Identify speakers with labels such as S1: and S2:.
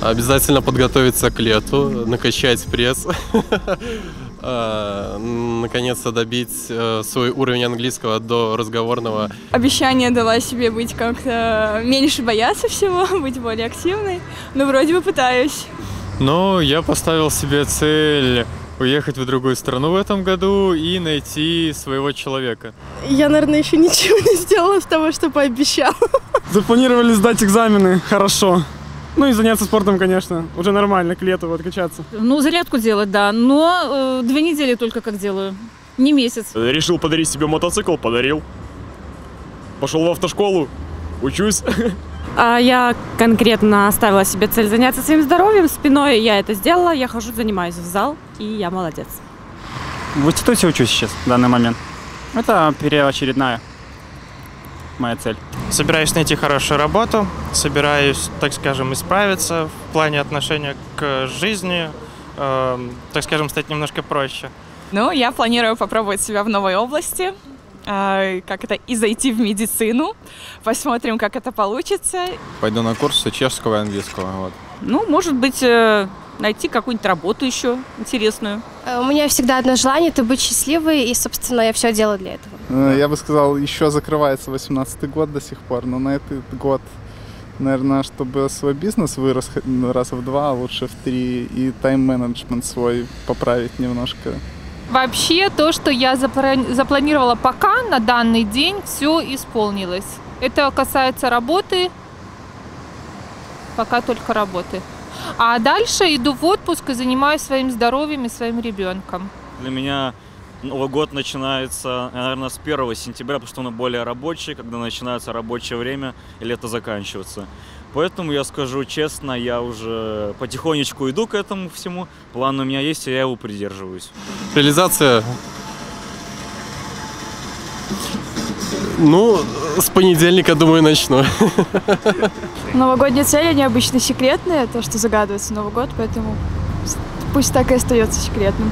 S1: Обязательно подготовиться к лету, накачать пресс. А, Наконец-то добить э, свой уровень английского до разговорного.
S2: Обещание дала себе быть как-то меньше бояться всего, быть более активной. Но вроде бы пытаюсь.
S3: Но я поставил себе цель уехать в другую страну в этом году и найти своего человека.
S4: Я, наверное, еще ничего не сделала с того, что пообещала.
S5: Запланировали сдать экзамены, хорошо. Ну и заняться спортом, конечно. Уже нормально, к лету вот качаться.
S6: Ну, зарядку делать, да, но э, две недели только как делаю, не месяц.
S7: Решил подарить себе мотоцикл, подарил. Пошел в автошколу, учусь.
S8: А я конкретно ставила себе цель заняться своим здоровьем, спиной я это сделала, я хожу, занимаюсь в зал, и я молодец.
S5: В институте учусь сейчас, в данный момент. Это первоочередная моя цель.
S9: Собираюсь найти хорошую работу, собираюсь, так скажем, исправиться в плане отношения к жизни, э, так скажем, стать немножко проще.
S2: Ну, я планирую попробовать себя в новой области. а, Как это, и зайти в медицину. Посмотрим, как это получится.
S3: Пойду на курсы чешского и английского. Вот.
S6: Ну, может быть, э, найти какую-нибудь работу еще интересную.
S4: Э, У меня всегда одно желание – это быть счастливой, и, собственно, я все делаю для этого.
S10: Э, Я бы сказал, еще закрывается 18 год до сих пор, но на этот год, наверное, чтобы свой бизнес вырос раза в два, а лучше в три, и тайм-менеджмент свой поправить немножко.
S11: Вообще, то, что я запланировала пока на данный день, все исполнилось. Это касается работы, пока только работы. А дальше иду в отпуск и занимаюсь своим здоровьем и своим ребенком.
S7: Для меня Новый год начинается, наверное, с 1 сентября, потому что он более рабочий, когда начинается рабочее время и лето заканчивается. Поэтому я скажу честно, я уже потихонечку иду к этому всему. План у меня есть, и я его придерживаюсь.
S1: Реализация... Ну, с понедельника, думаю, начну.
S2: Новогодние цели, они обычно секретные, то, что загадывается Новый год, поэтому пусть так и остается секретным.